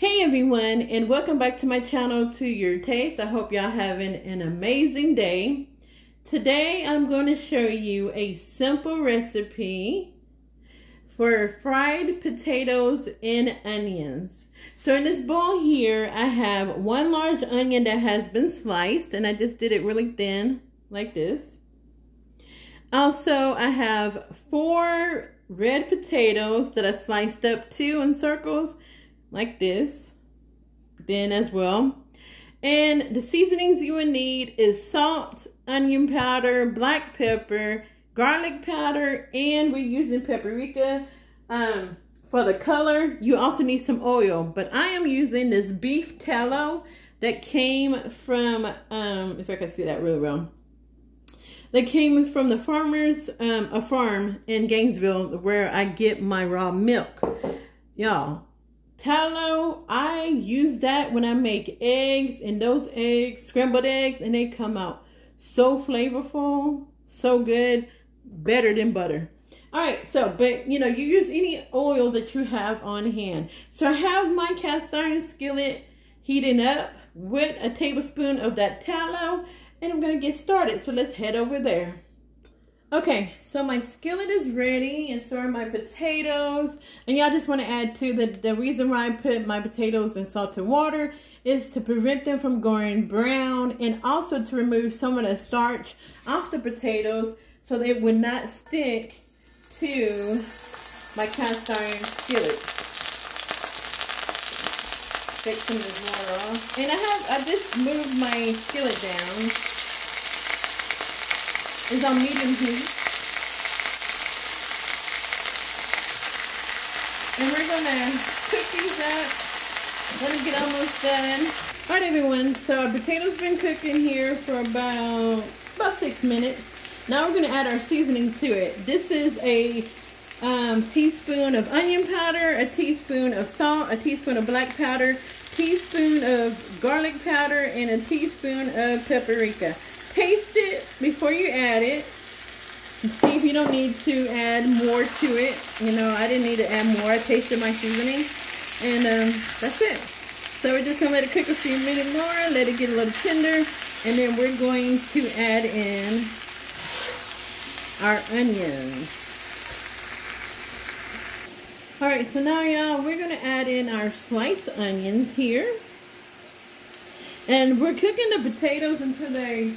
Hey everyone and welcome back to my channel to your taste. I hope y'all having an amazing day. Today I'm going to show you a simple recipe for fried potatoes and onions. So in this bowl here I have one large onion that has been sliced and I just did it really thin like this. Also I have four red potatoes that I sliced up two in circles like this then as well. And the seasonings you will need is salt, onion powder, black pepper, garlic powder, and we're using paprika um, for the color. You also need some oil, but I am using this beef tallow that came from, um, if I can see that really well, that came from the farmers, um, a farm in Gainesville where I get my raw milk. Y'all, tallow, I use that when I make eggs and those eggs, scrambled eggs, and they come out so flavorful, so good, better than butter. All right, so, but you know, you use any oil that you have on hand. So I have my cast iron skillet heating up with a tablespoon of that tallow, and I'm gonna get started. So let's head over there. Okay, so my skillet is ready and so are my potatoes. And y'all just want to add to the, the reason why I put my potatoes in salted water is to prevent them from going brown and also to remove some of the starch off the potatoes so they would not stick to my cast iron skillet. Take some of this water off. And I have, I just moved my skillet down is on medium heat. And we're gonna cook these up. Let it get almost done. All right, everyone. So our potatoes been cooking here for about about six minutes. Now we're gonna add our seasoning to it. This is a um, teaspoon of onion powder, a teaspoon of salt, a teaspoon of black powder, teaspoon of garlic powder, and a teaspoon of paprika taste it before you add it. See if you don't need to add more to it. You know, I didn't need to add more. I tasted my seasoning. And um, that's it. So we're just going to let it cook a few minutes more. Let it get a little tender. And then we're going to add in our onions. Alright, so now y'all, we're going to add in our sliced onions here. And we're cooking the potatoes until they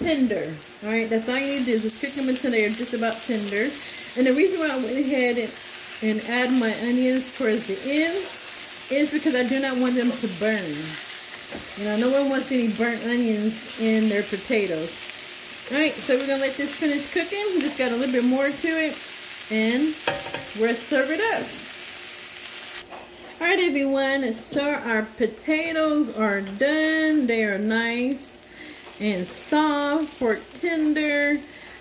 tender. All right, that's all you need to do is just cook them until they're just about tender. And the reason why I went ahead and, and add my onions towards the end is because I do not want them to burn. You know, no one wants any burnt onions in their potatoes. All right, so we're gonna let this finish cooking. We just got a little bit more to it, and we'll serve it up. All right, everyone, so our potatoes are done. They are nice and soft, fork tender.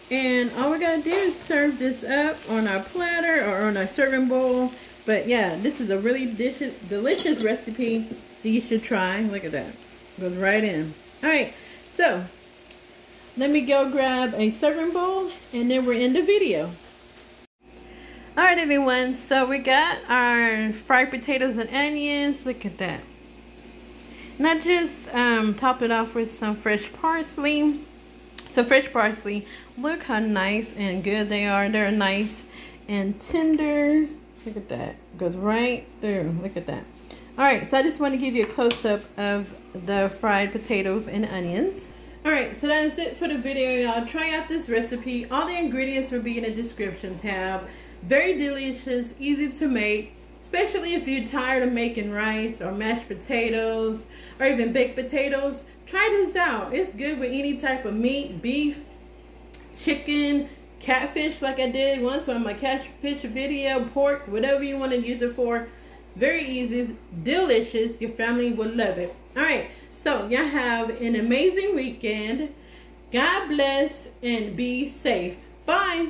And all we gotta do is serve this up on our platter or on our serving bowl. But yeah, this is a really delicious recipe that you should try. Look at that. Goes right in. Alright, so let me go grab a serving bowl and then we're in the video. Alright everyone, so we got our fried potatoes and onions. Look at that. I just um, topped it off with some fresh parsley. So fresh parsley, look how nice and good they are. They're nice and tender. Look at that. goes right through. Look at that. Alright, so I just want to give you a close-up of the fried potatoes and onions. Alright, so that is it for the video, y'all. Try out this recipe. All the ingredients will be in the description tab. Very delicious, easy to make especially if you're tired of making rice or mashed potatoes or even baked potatoes. Try this out. It's good with any type of meat, beef, chicken, catfish like I did once on my catfish video, pork, whatever you want to use it for. Very easy, delicious. Your family will love it. All right, so y'all have an amazing weekend. God bless and be safe. Bye.